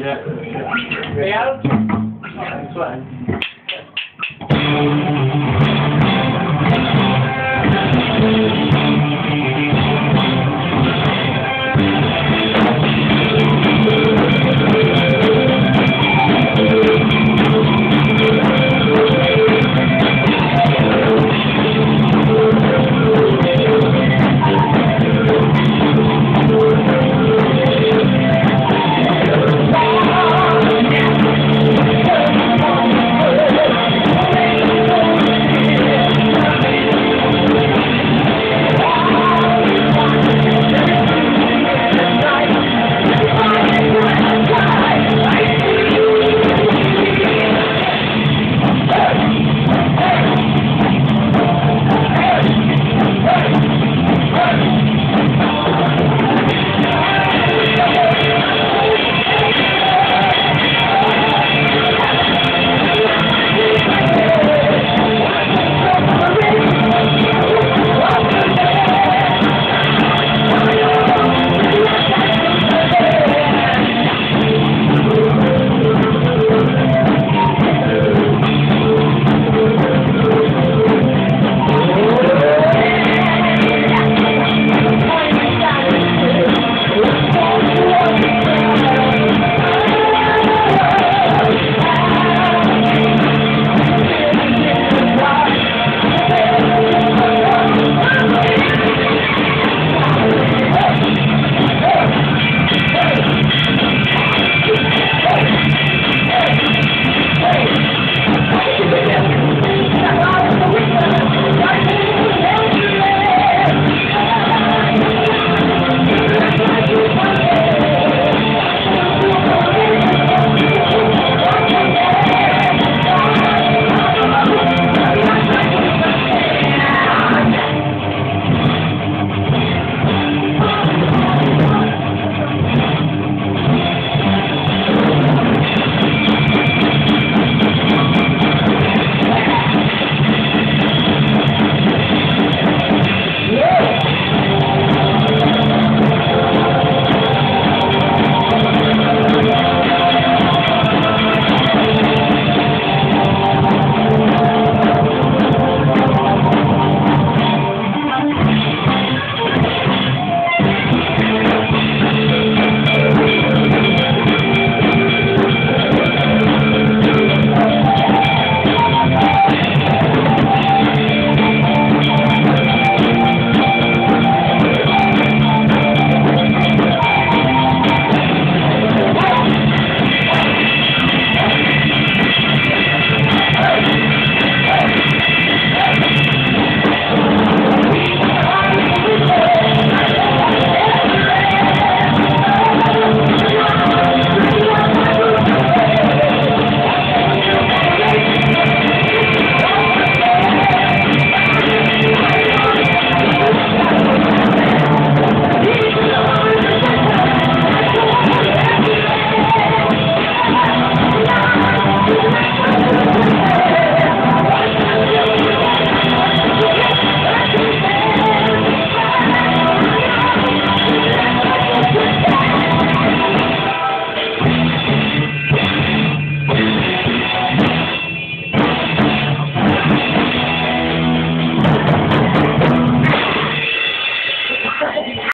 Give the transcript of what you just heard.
Yeah. Hey, Adam? That's fine.